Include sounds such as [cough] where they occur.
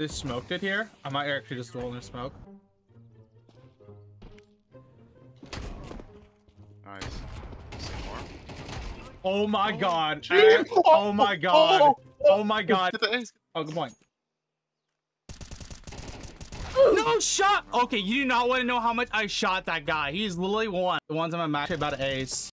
They smoked it here. I might actually just roll in their smoke. Nice. Oh my Oh, god. Oh, [laughs] oh, oh my god. Oh my god. Oh, good point. No shot. Okay, you do not want to know how much I shot that guy. He's literally one. The ones I'm actually about to ace.